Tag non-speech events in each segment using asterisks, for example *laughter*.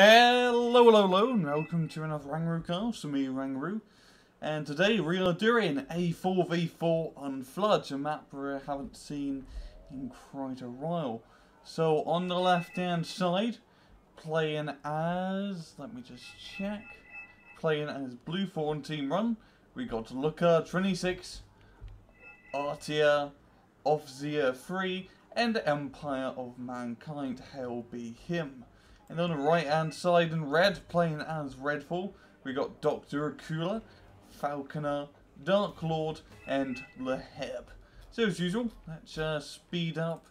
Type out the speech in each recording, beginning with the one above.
Hello, hello, hello, and welcome to another Rangroo cast for me, Rangroo. And today we are doing a 4v4 on Floods, a map we haven't seen in quite a while. So on the left hand side, playing as, let me just check, playing as Blufor Team Run, we got Looker 26, Artia, Offzia 3, and Empire of Mankind, Hell be him. And on the right hand side in red, playing as Redfor, we got Dr. Akula, Falconer, Dark Lord, and Leheb. So as usual, let's uh, speed up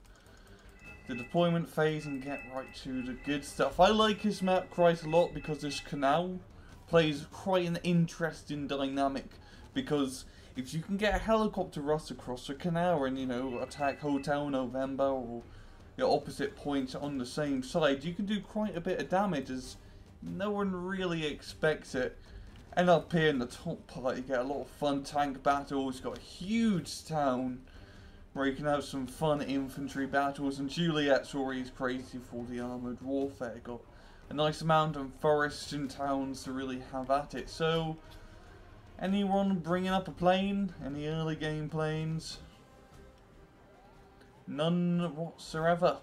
the deployment phase and get right to the good stuff. I like this map quite a lot because this canal plays quite an interesting dynamic because if you can get a helicopter rush across the canal and, you know, attack Hotel November or your opposite points on the same side, you can do quite a bit of damage as no one really expects it. And up here in the top part, you get a lot of fun tank battles, got a huge town where you can have some fun infantry battles, and Juliet's always crazy for the armoured warfare. Got a nice amount of forests and towns to really have at it. So, anyone bringing up a plane? Any early game planes? None whatsoever.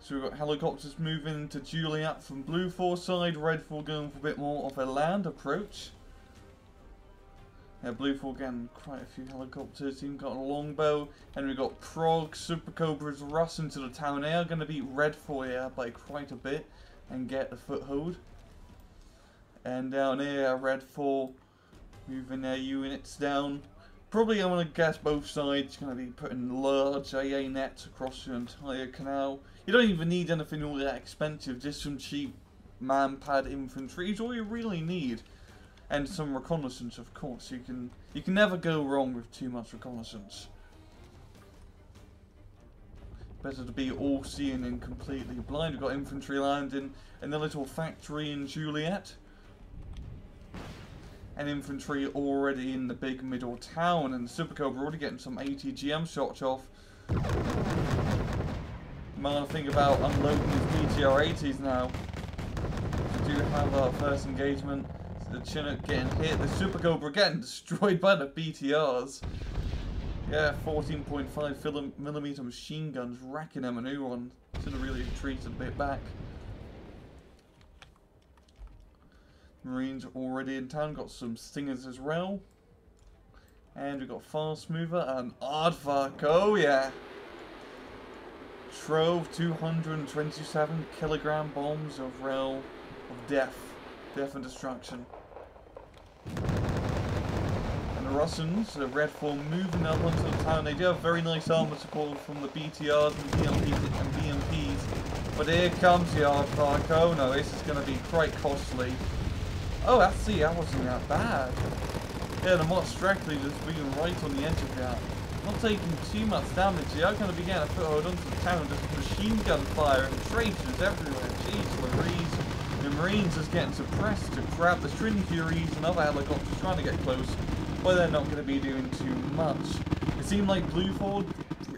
So we've got helicopters moving to Juliet from Blue Force side, Redfor going for a bit more of a land approach. Yeah, Blue Force again, quite a few helicopters, even got a longbow, and we've got Prog, Super Cobras, Russ into the town. They are going to beat Redfor here by quite a bit and get a foothold. And down here, Redfor moving their units down. Probably, I'm going to guess both sides going to be putting large AA nets across the entire canal. You don't even need anything all that expensive, just some cheap man-pad infantry is all you really need. And some reconnaissance, of course. You can you can never go wrong with too much reconnaissance. Better to be all-seeing and completely blind. We've got infantry landing in the little factory in Juliet and infantry already in the big middle town, and Super Cobra already getting some ATGM shots off. Might think about unloading his BTR-80s now. We do have our first engagement. The Chinook getting hit, the Super Cobra getting *laughs* destroyed by the BTRs. Yeah, 14.5 millimeter machine guns racking new one. Should have really retreated a bit back. Marines already in town, got some stingers as well. And we've got Fast Mover and Aardvark, oh yeah! Trove 227 kilogram bombs of rail of death. Death and destruction. And the Russians, the Redfor, moving up onto the town. They do have very nice armor support from the BTRs and BMPs and BMPs. But here comes the Aardvark. Oh no, this is going to be quite costly. Oh, I see, I wasn't that bad. Yeah, the Mot Strelki just being right on the edge of that. Not taking too much damage. They are going to begin a foothold onto the town. Just machine gun fire and traces everywhere. Jeez Louise. The Marines just getting suppressed to grab the String Furies and other helicopters trying to get close. But they're not going to be doing too much. It seemed like Blufor,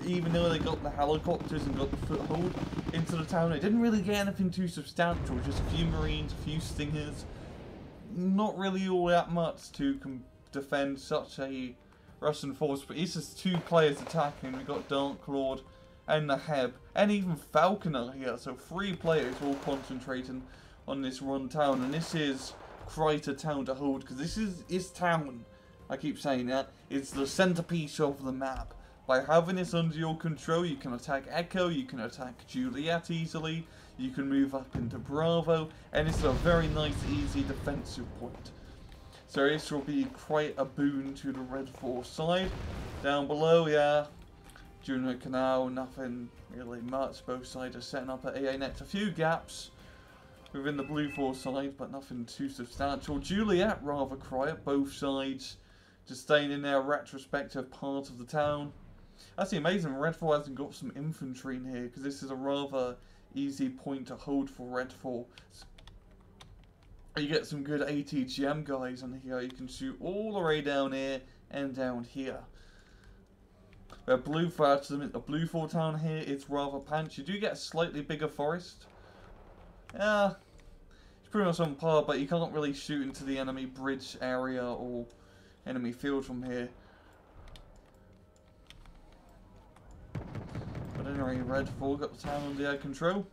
even though they got the helicopters and got the foothold into the town, it didn't really get anything too substantial. Just a few Marines, a few Stingers not really all that much to defend such a Russian force, but it's just two players attacking. We've got Dark Lord and the Heb, and even Falconer here, so three players all concentrating on this run town, and this is quite a town to hold, because this is, is town, I keep saying that, it's the centerpiece of the map. By having this under your control, you can attack Echo, you can attack Juliet easily, you can move up into Bravo, and it's a very nice, easy defensive point. So this will be quite a boon to the Red Force side. Down below, yeah, Juno Canal, nothing really much. Both sides are setting up at AA net. A few gaps within the Blue Force side, but nothing too substantial. Juliet rather quiet, both sides just staying in their retrospective part of the town. That's the amazing, Red Redfor hasn't got some infantry in here, because this is a rather easy point to hold for Redfor. You get some good ATGM guys on here, you can shoot all the way down here and down here. Where Blufor, the Blufor town here is rather pants. You do get a slightly bigger forest. Yeah, it's pretty much on par, but you can't really shoot into the enemy bridge area or enemy field from here. Redfor got the town under control.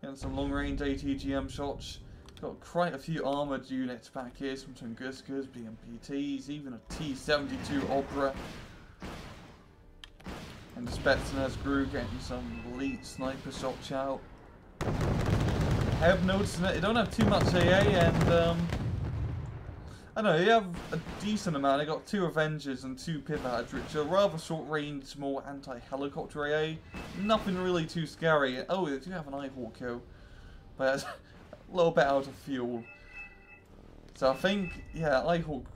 Getting some long range ATGM shots. Got quite a few armoured units back here, some Tunguskas, BMPTs, even a T-72 Opera. And the Spetsnaz crew getting some elite sniper shots out. I have noticed that they don't have too much AA and um, I know, you have a decent amount. I got two Avengers and two Pivads, which are rather short range, more anti-helicopter AA. Nothing really too scary. Oh, they do have an Nighthawk, yo. But *laughs* a little bit out of fuel. So I think, yeah, Nighthawk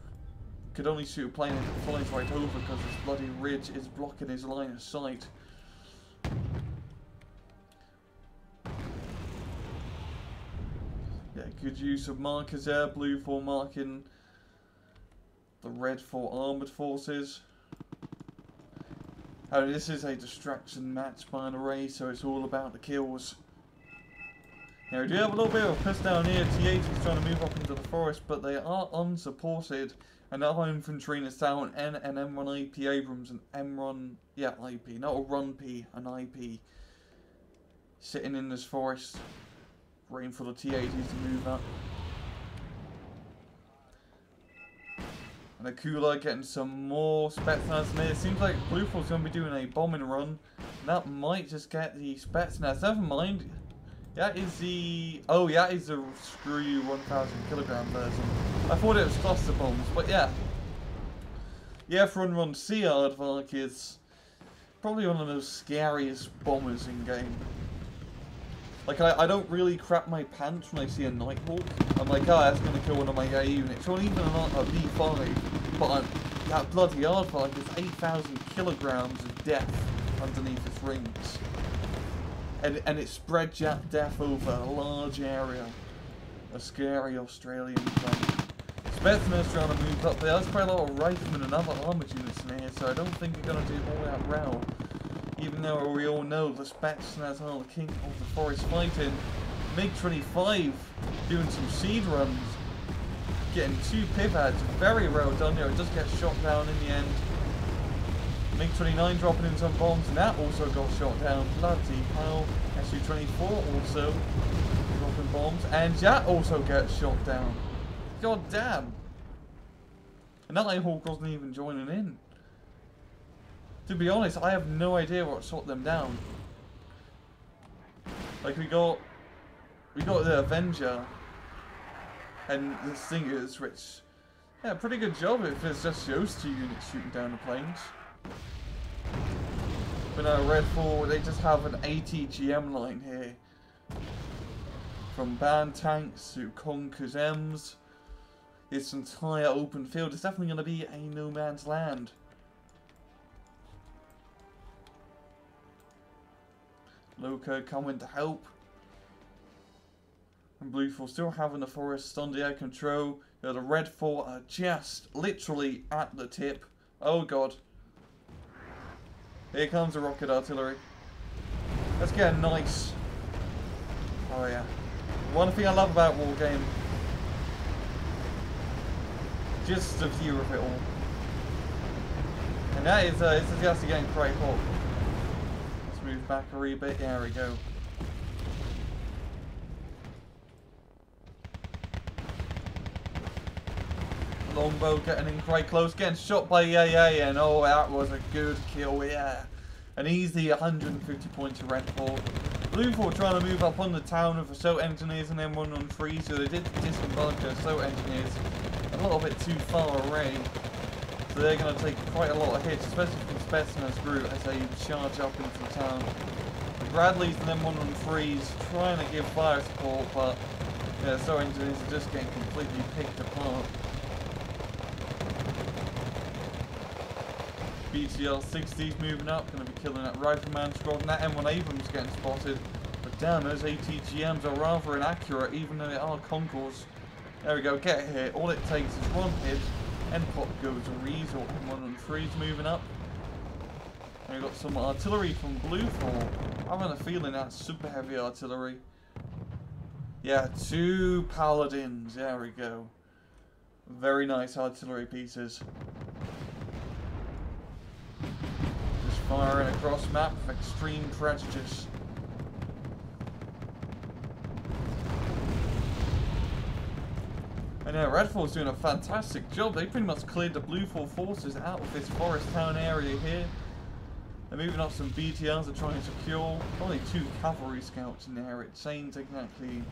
could only shoot a plane if it flies right over because this bloody ridge is blocking his line of sight. Yeah, good use of markers there. Blufor marking the Redfor armoured forces. Oh, this is a destruction match by an array, so it's all about the kills. Now we do have a little bit of a push down here. T8 is trying to move up into the forest, but they are unsupported. Our infantry in down and M1 IP Abrams and M1, yeah, IP, not a run P, an IP. Sitting in this forest, waiting for the T80s to move up. And Akula getting some more Spetsnaz in It seems like Blufor's going to be doing a bombing run. That might just get the Spetsnaz. Never mind, that is the... Oh, yeah, is the Screw You 1000 kilogram version. I thought it was cluster bombs, but yeah. Yeah, F-111C Aardvark is probably one of the scariest bombers in game. Like, I, I don't really crap my pants when I see a Nighthawk. I'm like, oh, that's going to kill one of my AI units. Or even a, a V5. But I'm, that bloody Aardvark is 8,000 kilograms of death underneath its rings and, and it spreads that death over a large area. A scary Australian thing. Spetsnaz trying to move up there. There's quite a lot of riflemen and other armoured units in here, so I don't think you're going to do all that well. Even though we all know the Spetsnaz are the king of the forest fighting. MiG-25 doing some SEAD runs. Getting two pivads. Very well done there. It does get shot down in the end. MiG-29 dropping in some bombs, and that also got shot down. Bloody hell. Su-24 also dropping bombs, and that also gets shot down. God damn. And that Nighthawk wasn't even joining in. To be honest, I have no idea what shot them down. Like we got, we got the Avenger, and the Stingers, which, yeah, pretty good job if it's just those two units shooting down the planes. But no, Red 4, they just have an ATGM line here. From band tanks to Konkurs M's. This entire open field is definitely going to be a no man's land. Loco coming to help. And Blufor still having the forest under control. The Redfor are just literally at the tip. Oh god. Here comes the rocket artillery. Let's get a nice... Oh yeah. One thing I love about Wargame. Just the view of it all. And that is, uh, this is just getting quite hot. Move back a wee bit. There we go. Longbow getting in quite close, getting shot by AA, and oh, that was a good kill, yeah. An easy 150 points to Red Fort. Blufor trying to move up on the town with assault engineers and then one on three, so they did disembark their assault engineers a little bit too far away. So they're going to take quite a lot of hits, especially from Spetsnaz group as they charge up into the town. Bradleys and then one on threes trying to give fire support, but yeah, assault engineers are just getting completely picked apart. BTR-60s moving up, going to be killing that rifleman squad, and that M1 Abrams getting spotted. But damn, those ATGMs are rather inaccurate, even though they are Konkurs. There we go, get hit. All it takes is one hit, and pop goes or M1 and 3's moving up. And we've got some artillery from Blufor. I'm having a feeling that's super heavy artillery. Yeah, two paladins. There we go. Very nice artillery pieces. Just firing across map with extreme prejudice. And yeah, Redfor's doing a fantastic job. They pretty much cleared the Blufor forces out of this forest town area here. They're moving up some BTRs, they're trying to secure only two cavalry scouts in there. It ain't exactly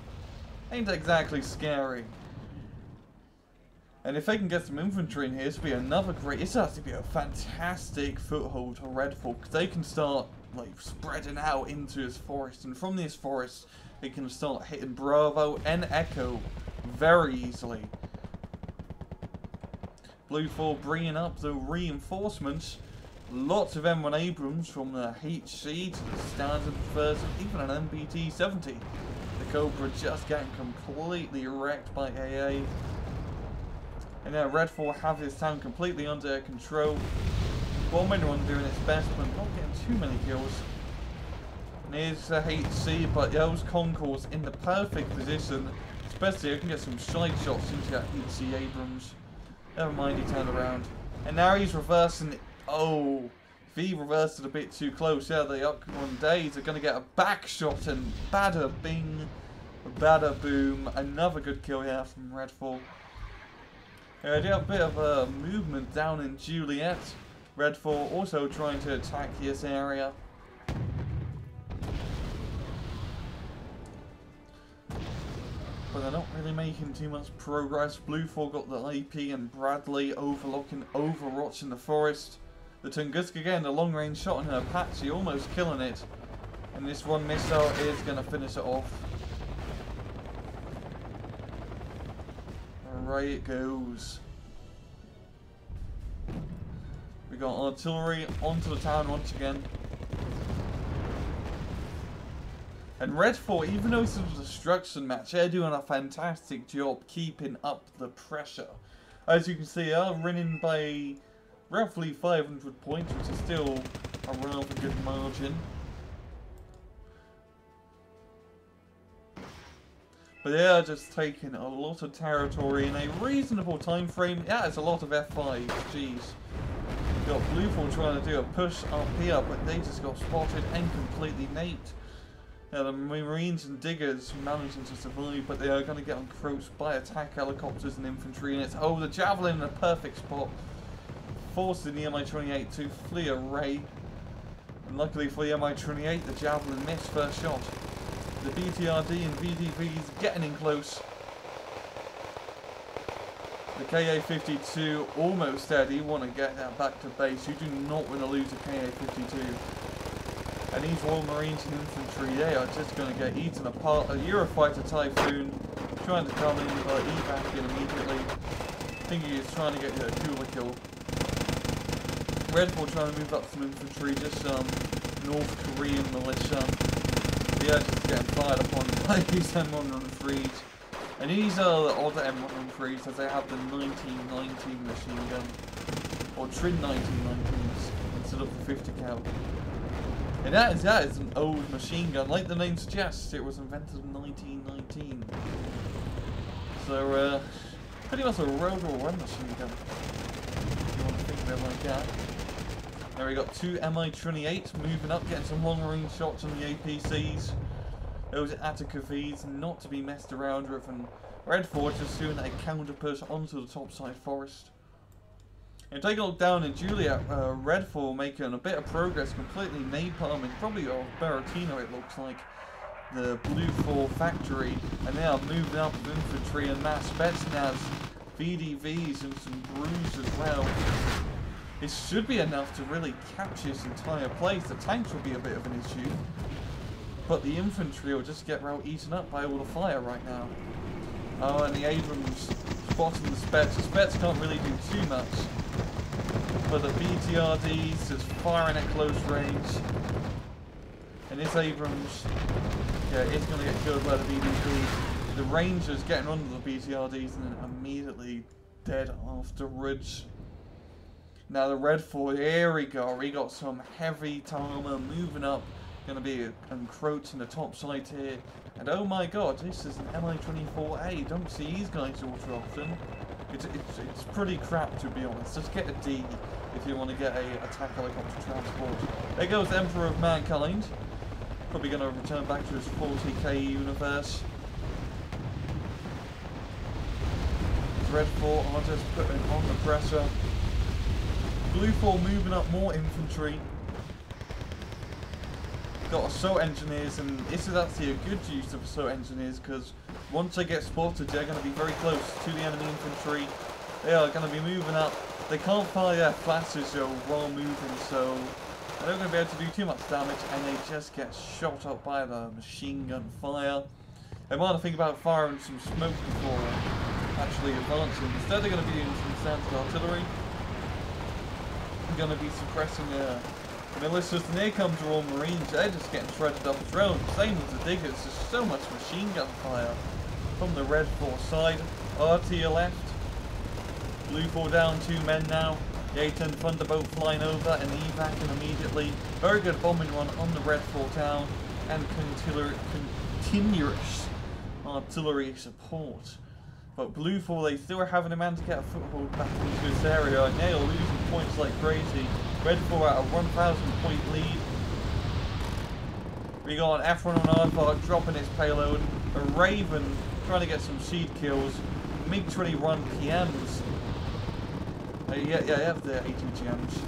ain't exactly scary. And if they can get some infantry in here, this will be another great... This has to be a fantastic foothold for Redfor, because they can start, like, spreading out into this forest. And from this forest, they can start hitting Bravo and Echo very easily. Blufor bringing up the reinforcements. Lots of M1 Abrams from the HC to the Standard First, even an MBT-70. The Cobra just getting completely wrecked by AA. And now Redfor have this town completely under control. Bombing run doing its best, but not getting too many kills. Here's the HC, but those Konkurs in the perfect position. Especially, I can get some side shots into that HC Abrams. Never mind, he turned around. And now he's reversing. Oh, he reversed it a bit too close, yeah, the upcoming days are going to get a back shot and bada bing, bada boom. Another good kill here from Redfor. Yeah, I do have a bit of a movement down in Juliet. Redfor also trying to attack this area. But they're not really making too much progress. Blufor got the AP and Bradley overlooking, overwatching the forest. The Tunguska getting a long range shot on her Apache, almost killing it. And this one missile is going to finish it off. right it goes. We got artillery onto the town once again. And Redfor, even though it's a destruction match, they're doing a fantastic job keeping up the pressure. As you can see, they're winning by roughly 500 points, which is still a rather good margin. But they are just taking a lot of territory in a reasonable time frame. Yeah, it's a lot of F5, jeez. Got Blufor trying to do a push up here, but they just got spotted and completely naped. Yeah, the Marines and Diggers managing to survive, but they are going to get encroached by attack helicopters and infantry units. Oh, the Javelin in a perfect spot. Forcing the Mi-28 to flee array. And luckily for the Mi-28, the Javelin missed first shot. The BTRD and VDVs getting in close. The KA-52 almost dead. You want to get that back to base. You do not want to lose a KA-52. And these Royal Marines and Infantry, they are just going to get eaten apart. A Eurofighter Typhoon trying to come in, but evac in immediately. I think he is trying to get a cooler kill. Red Bull trying to move up some infantry, just um, North Korean militia yeah, just getting fired upon *laughs* by these M113s. And these are the older M113s as they have the 1919 machine gun. Or Trin 1919s instead of the 50 cal. And that is, that is an old machine gun. Like the name suggests, it was invented in 1919. So, uh, pretty much a World War One machine gun. If you want to think of it like that. There we got two Mi-28 moving up, getting some long-range shots on the APCs. Those Ataka-Vs not to be messed around with, and Redfor just doing a counter push onto the topside forest. And take a look down in Juliet, uh, Redfor making a bit of progress, completely napalming, probably off Buratino it looks like, the Blufor factory, and they are moving up with infantry and mass Spetsnaz, VDVs and some brews as well. It should be enough to really capture this entire place. The tanks will be a bit of an issue. But the infantry will just get well eaten up by all the fire right now. Oh, and the Abrams spotting the Spets. The Spets can't really do too much. But the BTRDs just firing at close range. And this Abrams, yeah, it's going to get killed by the BDP. The Rangers getting under the BTRDs and then immediately dead afterwards. Now the Redfor, here we go. We got some heavy armor moving up. Gonna be encroaching the top side here. And oh my god, this is an Mi-24A. Don't see these guys all too often. It's, it's, it's pretty crap to be honest. Just get a D if you want to get a attack helicopter transport. There goes Emperor of Mankind. Probably going to return back to his 40k universe. Redfor are just putting on the pressure. Blufor moving up more infantry. Got assault engineers, and this is actually a good use of assault engineers because once they get spotted, they're going to be very close to the enemy infantry. They are going to be moving up. They can't fire their flashes while moving, so they're not going to be able to do too much damage, and they just get shot up by the machine gun fire. They might think about firing some smoke before actually advancing. Instead, they're going to be using some standard artillery. They're going to be suppressing their militias, and here comes Royal Marines. They're just getting shredded up well. Same as the diggers. There's so much machine gun fire from the Red Force side. RT left. Blufor down, two men now. A-10 Thunderbolt flying over and evacuating immediately. Very good bombing run on the Redfor town and continuous artillery support. But Blufor, they still haven't managed to get a foothold back into this area and they are losing points like crazy. Redfor at a 1,000 point lead. We got an F1 on Aardvark dropping its payload. A Raven trying to get some SEAD kills. MiG-21 PMs uh, yeah, yeah, I have the ATGMs.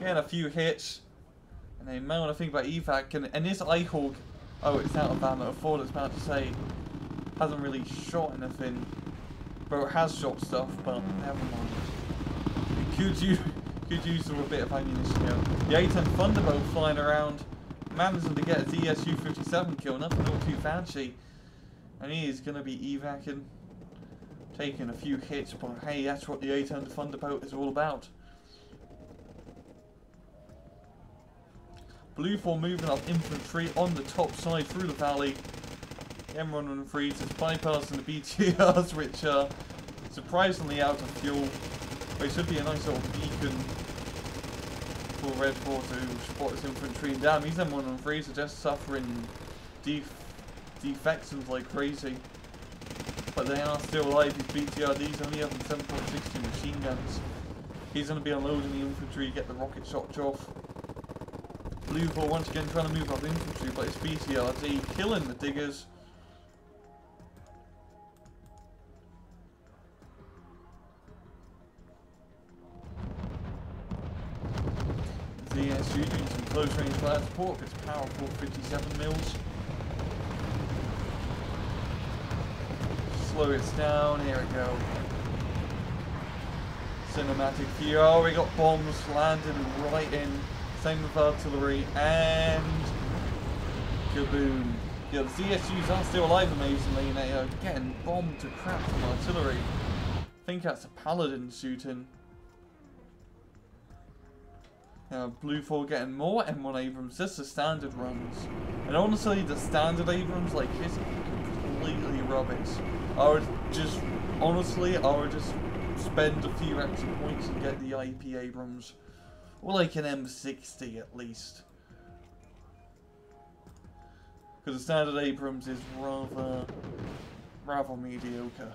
Getting a few hits. And then man, when I think about evac, and, and this Ihawk, oh, it's out of ammo. Thought it's about to say, hasn't really shot anything. But it has shot stuff, but never mind. *laughs* Could use, could use a bit of ammunition here. The A-10 Thunderbolt flying around, managing to get a ZSU-57 kill, nothing all too fancy. And he is going to be evacing taking a few hits, but hey, that's what the A-10 Thunderbolt is all about. Blufor moving up infantry on the top side through the valley. The M113 is bypassing the BTRs, *laughs* which are surprisingly out of fuel. They should be a nice little beacon for Redfor to spot this infantry. And damn, these M113s are just suffering def defections like crazy but they are still alive. His BTRD's only having 7.62 machine guns. He's going to be unloading the infantry, to get the rocket shots off. Blue Ball once again trying to move up the infantry, but it's BTRD killing the diggers. ZSU doing some close range fire support, it's powerful 57 mils. Slow it down. Here we go. Cinematic view. Oh, we got bombs landed right in. Same with artillery. And... Kaboom. Yeah, the ZSUs are still alive amazingly, and they are getting bombed to crap from artillery. I think that's a paladin shooting. Now, Blufor getting more M1 Abrams, just the standard runs. And honestly, the standard Abrams, like, is completely rubbish. I would just, honestly, I would just spend a few extra points and get the IP Abrams. Or like an M60 at least. Because the standard Abrams is rather, rather mediocre.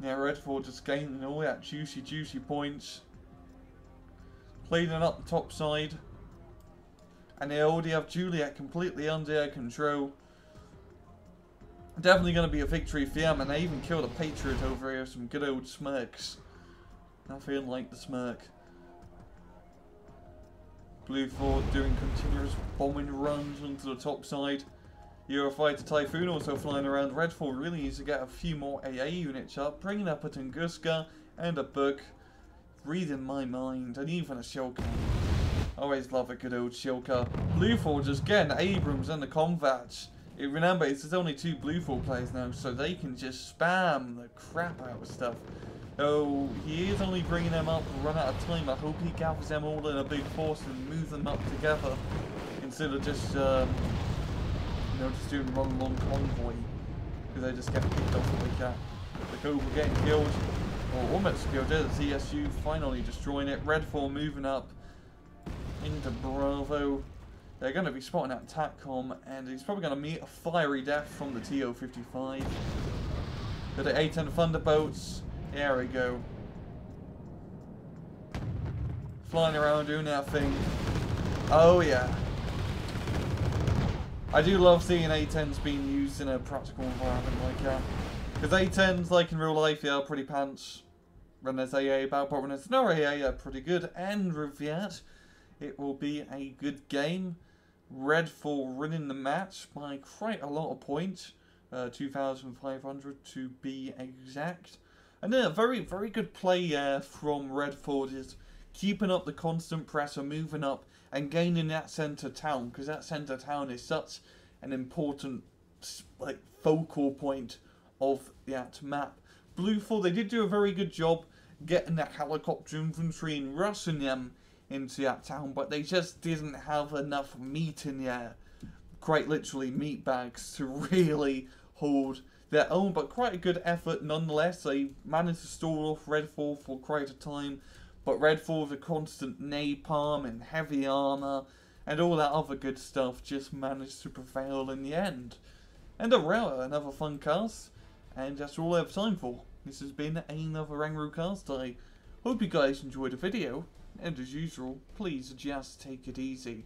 Now Redfor just gaining all that juicy, juicy points. Cleaning up the top side. And they already have Juliet completely under their control. Definitely going to be a victory for them. And they even killed a Patriot over here. Some good old smirks. Nothing like the smirk. Blufor doing continuous bombing runs onto the top side. Eurofighter Typhoon also flying around. Redfor really needs to get a few more AA units up. Bringing up a Tunguska and a Buk. Reading my mind. And even a Shilka. Always love a good old Shilka. Blue just getting Abrams and the Convats. Remember, it's only two Blufor players now, so they can just spam the crap out of stuff. Oh, he is only bringing them up to run out of time. I hope he gathers them all in a big force and moves them up together instead of just, um, you know, just doing one long convoy because they just get picked off like that. The Cobra getting killed, or almost killed it. The ZSU finally destroying it. Redfor moving up into Bravo. They're going to be spotting at TACCOM, and he's probably going to meet a fiery death from the TO-55. Got the A-10 Thunderbolts. There we go. Flying around doing that thing. Oh yeah. I do love seeing A10s being used in a practical environment like that. Because A10s, like in real life, are pretty pants when there's AA about, but when there's no AA, they're pretty good. And with that, it will be a good game. Redfor winning the match by quite a lot of points. Uh, 2,500 to be exact. And then a very, very good play uh, from Redfor is keeping up the constant pressure, moving up, and gaining that centre town, because that centre town is such an important like focal point of that map. Blufor, they did do a very good job getting the helicopter infantry and rushing them into that town, but they just didn't have enough meat in there, quite literally meat bags, to *laughs* really hold their own, but quite a good effort nonetheless. They managed to stall off Redfor for quite a time, but Redfor with a constant napalm and heavy armor and all that other good stuff just managed to prevail in the end. And a row, another fun cast, and that's all I have time for. This has been another Rangroo cast. I hope you guys enjoyed the video, and as usual, please just take it easy.